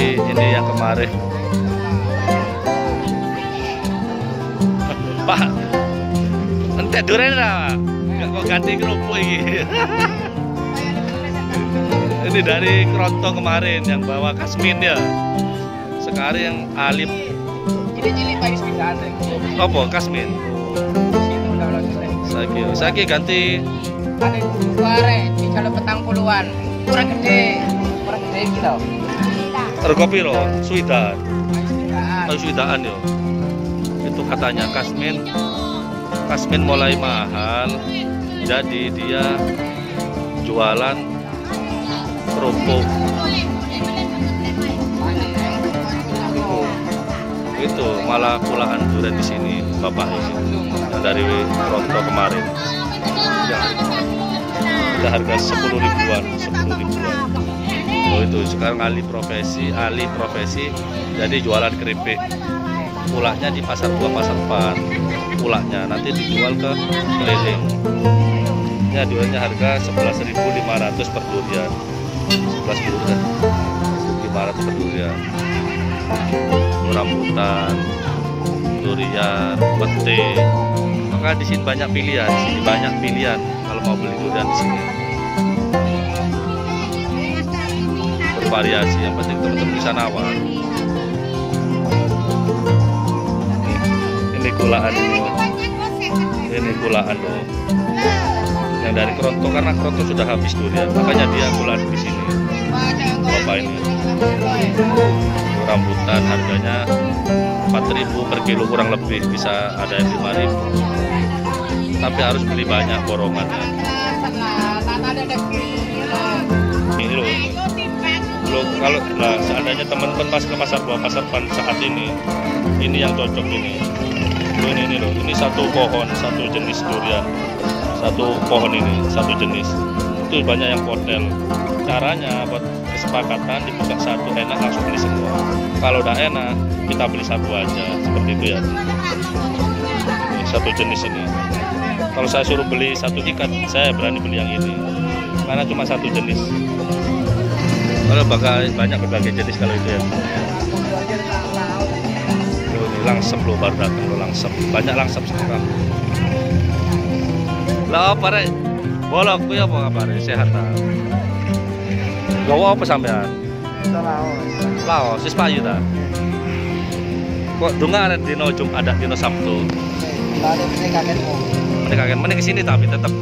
Iki ini yang kemarin. Pak, entek duren lah. Enggak kok ganti kerupuk ini. ini dari kerontong kemarin yang bawa kasmin ya. Sekarang yang alip Cilik-cilik Pak Yus bisa apa kasmin? Udah selesai. Saki, saki ganti Ada dua di jalur petang puluhan. Kurang gede, kurang gede gitu. Rego piro? Suidan. Oh, suidaan yo. Itu katanya kasmin kasmin mulai mahal. Jadi dia jualan kerupuk itu malah pulaan durian di sini bapak ini yang dari Ronto kemarin udah harga 10 ribuan 10 ribuan itu sekarang alih profesi alih profesi jadi jualan keripik. Pulaknya di pasar dua pasar pan pulaknya nanti dijual ke keliling. Ya duriannya harga 11.500 per durian. 11 durian 500 per durian. Rambutan, durian, pete. Maka di sini banyak pilihan, di sini banyak pilihan kalau mau beli durian di sini. Bervariasi, yang penting teman-teman bisa nawar. Ini kulaan ini, ini kulaan loh. Yang dari Keronto karena Keronto sudah habis durian, makanya dia kulaan di sini. Bapak ini rambutan harganya 4000 per kilo kurang lebih bisa ada yang 5000 tapi harus beli banyak borongannya ini loh loh kalau nah, seandainya teman-teman pas ke pasar buah pasar pan saat ini ini yang cocok ini. Loh ini, ini loh ini satu pohon satu jenis durian. Satu pohon ini satu jenis. Itu banyak yang hotel. Caranya buat kesepakatan dibuka satu enak langsung beli semua. Kalau udah enak kita beli satu aja seperti itu ya. Ini satu jenis ini. Kalau saya suruh beli satu ikat saya berani beli yang ini. Karena cuma satu jenis kalau bakal banyak berbagai jenis kalau itu ya. Loh, ini langsep loh baru datang loh langsep banyak langsep sekarang. Lah apa rek? Bolok kuwi apa kabar? Sehat ta gawa apa sampean? Laos, sis payu ta? Kok dunga ada dino Jumat ada dino Sabtu? Ini kakek mana ke sini tapi tetap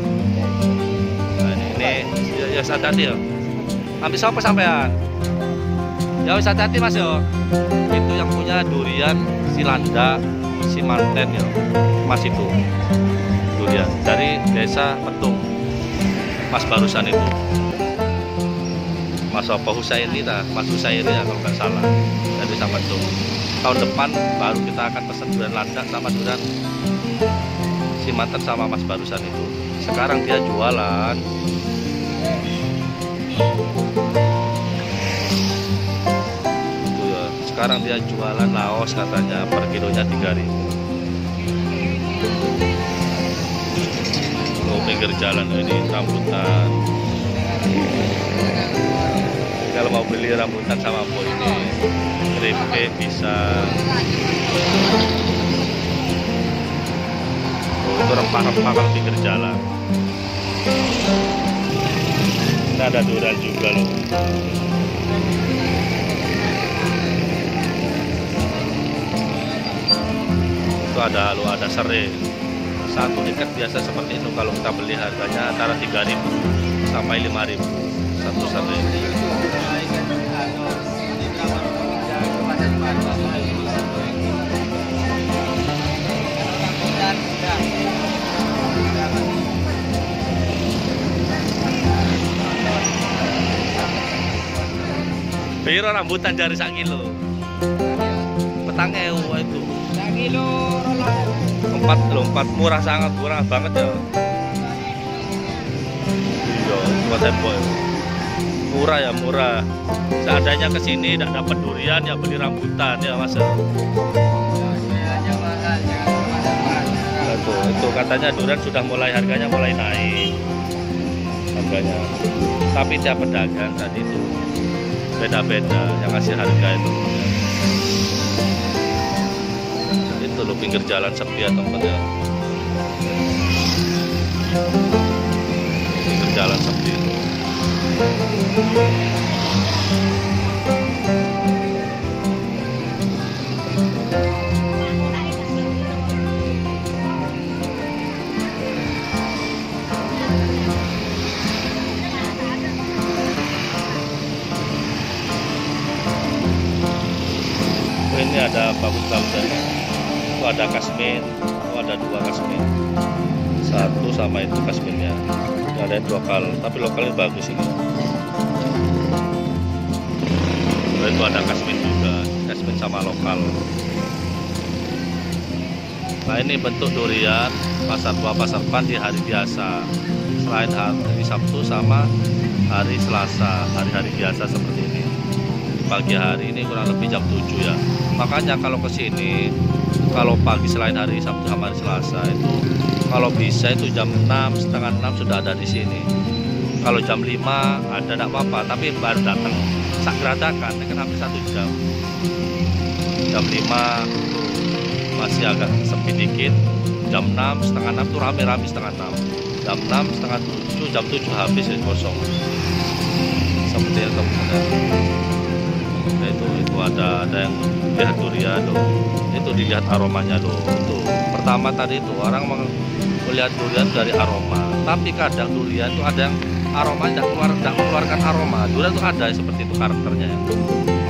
nah, ini, ini ya, ya hati-hati ya habis apa sampean? Ya wis hati-hati mas yo itu yang punya durian si Landa si Manten ya. Mas itu. Durian dari desa Petung mas barusan itu. Mas apa Husaini lah mas Husaini ya kalau nggak salah. Dari desa Petung tahun depan baru kita akan pesan durian Landa sama durian si Manten sama mas barusan itu. Sekarang dia jualan itu ya sekarang dia jualan Laos katanya per kilonya 3000 oh, pinggir jalan ini rambutan. Kalau mau beli rambutan sama po ini keripik bisa. Oh, itu rempah-rempah kalau pinggir jalan ada durian juga loh. Itu ada lo ada serai satu ikat biasa seperti itu kalau kita beli harganya antara 3000 sampai 5000 satu serai Biro rambutan jari sak kilo. Petang ewu itu. kilo rolas Empat loh, empat murah sangat murah banget ya. Iya, buat tembok. ya. Murah ya murah. Seandainya ke sini tidak dapat durian ya beli rambutan ya mas. ya. Itu, itu katanya durian sudah mulai harganya mulai naik harganya. Tapi tiap pedagang tadi itu beda-beda yang ngasih harga itu. Itu lo pinggir jalan sepi ya tempat ya? Pinggir jalan sepi ada bagus-bagus ya. Itu ada kasmin, itu ada dua kasmin. Satu sama itu kasminnya. Ada yang lokal, tapi lokalnya bagus ini. Oh, itu ada kasmin juga, kasmin sama lokal. Nah ini bentuk durian pasar buah pasar pan di hari biasa. Selain hari Sabtu sama hari Selasa, hari-hari biasa seperti pagi hari ini kurang lebih jam 7 ya. Makanya kalau ke sini kalau pagi selain hari Sabtu sama hari Selasa itu kalau bisa itu jam 6 setengah 6 sudah ada di sini. Kalau jam 5 ada tidak apa-apa. Tapi baru datang. Sak geradakan kan hampir satu jam. Jam 5 masih agak sepi dikit. Jam 6 setengah 6 tuh rame-rame setengah 6 jam 6 setengah 7 jam 7 habis ya kosong. Seperti itu itu itu ada ada yang lihat durian loh itu dilihat aromanya loh itu. Pertama tadi itu orang melihat durian dari aroma. Tapi kadang durian itu ada yang aroma tidak keluar tidak mengeluarkan aroma. Durian itu ada seperti itu karakternya ya.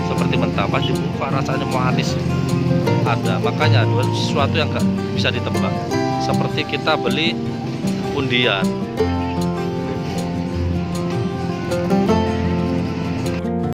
seperti mentah di muka rasanya manis. Ada makanya durian sesuatu yang gak bisa ditebak. Seperti kita beli undian.